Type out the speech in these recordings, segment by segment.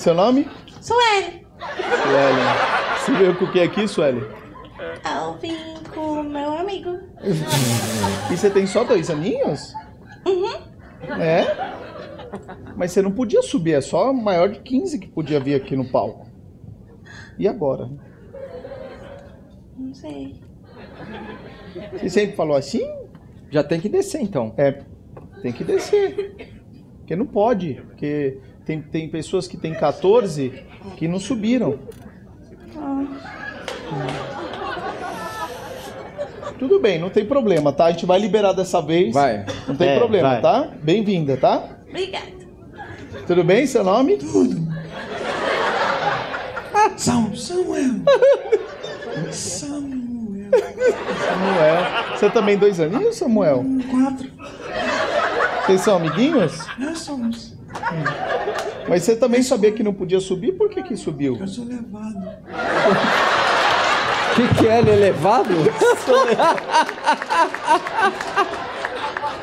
Seu nome? Sueli. Suelen. Você veio com o que aqui, Sueli? Eu vim com meu amigo. E você tem só dois aninhos? Uhum. É? Mas você não podia subir, é só maior de 15 que podia vir aqui no palco. E agora? Não sei. Você sempre falou assim? Já tem que descer então. É, tem que descer. Porque não pode. Porque tem, tem pessoas que têm 14 que não subiram. Tudo bem, não tem problema, tá? A gente vai liberar dessa vez. Vai. Não tem É, problema, vai. tá? Bem-vinda, tá? Obrigada. Tudo bem? Seu nome? Sam, Samuel. Samuel. Samuel. Você também dois aninhos, Samuel? Quatro. Vocês são amiguinhos? Nós somos. Mas você também sabia que não podia subir? Por que que subiu? Eu sou levado. O que, que é ele elevado?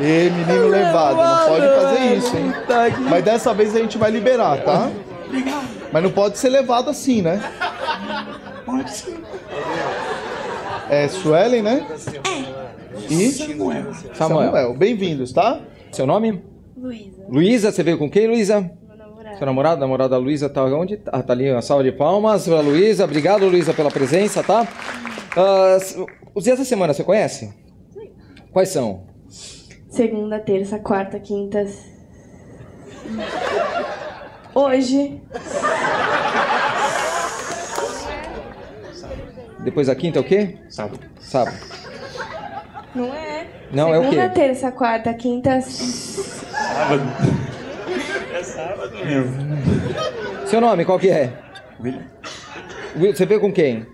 Ê, menino levado, não pode fazer isso, hein? Tá. Mas dessa vez a gente vai liberar, tá? Mas não pode ser levado assim, né? Pode ser. É Suelen, né? E Samuel. Samuel. Samuel. Bem-vindos, tá? Seu nome? Luísa. Luísa, você veio com quem, Luísa? Namorado, namorada da Luísa, tá onde? Ah, tá ali, uma salva de palmas pra Luísa. Obrigado, Luísa, pela presença, tá? S- os dias da semana, você conhece? Quais são? Segunda, terça, quarta, quinta. Hoje. Depois da quinta é o quê? Sábado. Sábado. Não é? Não, é o Segunda, quê? terça, quarta, quinta. Sábado. Sábado mesmo. Seu nome, qual que é? William. Will, Você veio com quem?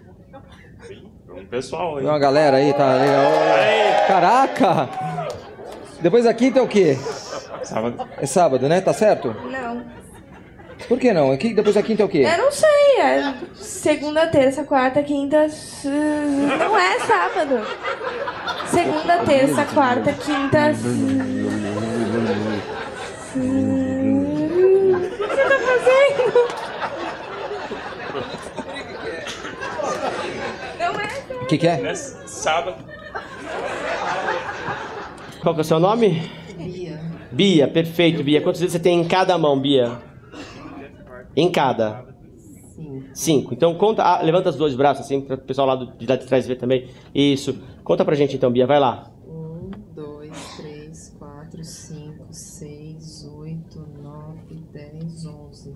Um pessoal aí. Uma galera aí, tá legal. Aí. Caraca! Depois da quinta é o quê? Sábado. É sábado, né? Tá certo? Não. Por que não? Aqui, depois da quinta é o quê? Eu não sei. É segunda, terça, quarta, quinta. Não é sábado. Segunda, terça, quarta, quinta. O que você tá fazendo? Não é sábado. O que, que é? É sábado. Qual que é o seu nome? Bia. Bia, perfeito, Bia. Quantos dedos você tem em cada mão, Bia? Em cada? Cinco. Cinco. Então conta. ah, levanta os dois braços assim, para o pessoal lá do, de lá de trás ver também. Isso. Conta pra gente então, Bia. Vai lá. 11.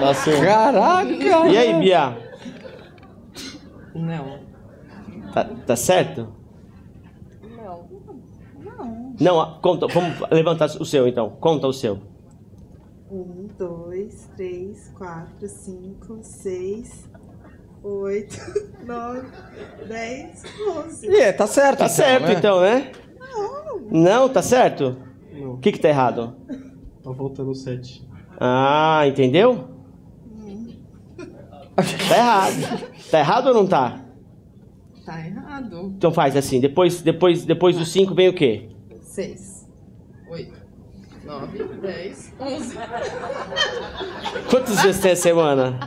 Nasceu. Caraca! E aí, Bia? Não. Tá, tá certo? Não. Não. Não, conta. Vamos levantar o seu então. Conta o seu. Um, dois, três, quatro, cinco, seis, 8, 9, 10, 11. E é, tá certo. Tá então, certo né? então, né? Não. Não, tá certo? O que que tá errado? Tá voltando sete. Ah, entendeu? Tá errado. Tá errado ou não tá? Tá errado. Então faz assim, depois, depois, depois do 5 vem o quê? Seis, oito, nove, dez, onze. Quantos dias tem a semana?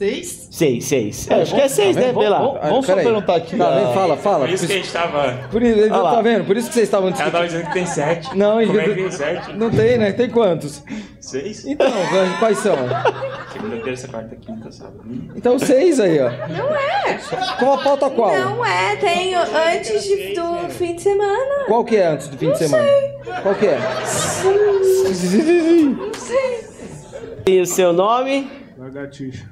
Seis? Seis, seis. É, acho que é seis, tá né? vendo? Vê lá. Vamos, vamos só Peraí. perguntar aqui. Tá, vem, fala, fala. Por isso que a gente tava. Por isso, lá. tá vendo? Por isso que vocês estavam Ela tava discutindo. dizendo que tem sete. Não, Como é que tem sete? Não tem, né? Tem quantos? Seis? Então, quais são? Segunda, terça, quarta, quinta, sábado. Então seis aí, ó. Não é. Qual a pauta qual? Não é. Tem antes de- do fim de semana. Qual que é antes do fim de semana? Qual que é? Não sei. E o seu nome? Lagartixa.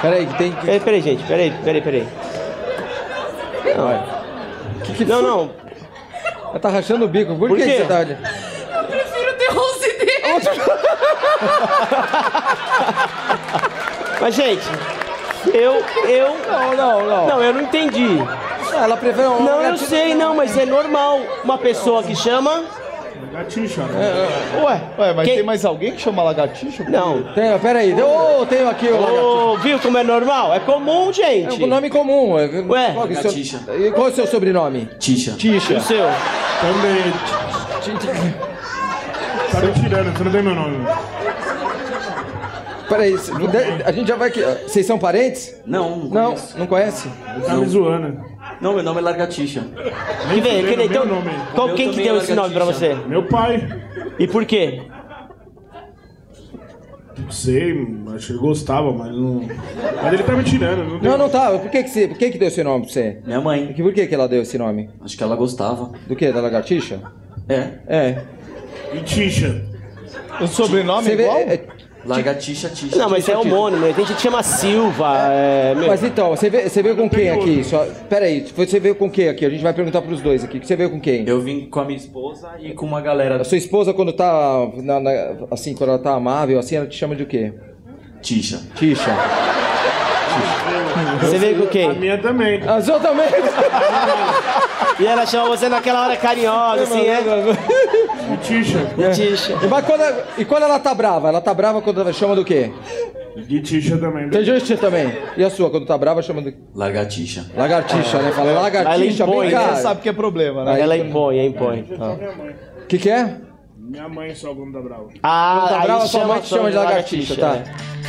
Peraí, que tem que... Peraí, peraí, gente. Peraí, peraí, peraí. Não, não, não. Ela tá rachando o bico. Por, Por que você tá ali? Eu prefiro ter onze dedos. Mas, gente, eu, eu... Não, não, não. Não, eu não entendi. Ela prefere um Não, eu sei, não, mas é normal. Uma pessoa que chama... Gatixa. Ué, Ué, mas Quem- tem mais alguém que chama lagartixa? não. Tem, peraí. Ô, tenho aqui o lagartixa. Ô, viu como é normal? É comum, É gente. um nome comum. é- Ué, qual, que é o lagartixa. seu, e qual é o seu sobrenome? Tisha. E Tixa. o seu? Também. Tá me tirando, você não tem meu nome. Peraí, se- a gente já vai aqui. Vocês são parentes? Não, não Não, conhece? Tá me zoando. Não, meu nome é Largatixa. Que vem, fudendo, que vem, então, meu nome. qual, Meu quem que também deu é esse nome pra você? Meu pai. E por quê? Não sei, acho que ele gostava, mas não. Mas ele tá me tirando, não tem. Não, não tá. Por que que, você, por que, que deu esse nome pra você? Minha mãe. Por que, que ela deu esse nome? Acho que ela gostava. Do que? Da lagartixa? É. É. E Tisha. O sobrenome Você é vê. igual? é- Largatixa, Tisha. Não, mas é homônimo, tem gente que chama Silva. É, mas então, você veio, você veio com quem aqui? Só, pera aí, você veio com quem aqui? A gente vai perguntar pros dois aqui. Você veio com quem? Eu vim com a minha esposa e com uma galera A sua esposa, quando tá. na- na- assim, quando ela tá amável, assim, ela te chama de o quê? Tisha. Tixa. você veio com A quem? minha também. A sua também? E ela chama você naquela hora carinhosa, assim, é? E Tisha. Tixa. Mas quando, e quando ela tá brava? Ela tá brava quando ela chama do quê? E Tisha também. Tem gente também. E a sua, quando tá brava, chama do Largatixa. Lagartixa, né? Fala lagartixa, Ela impõe, vem né? cá. Você sabe que é problema, né? Ela impõe, impõe. O que que é? Minha mãe só o nome da Brava. Ah, Tá aí brava, sua chama, mãe te chama de lagartixa, tá? é.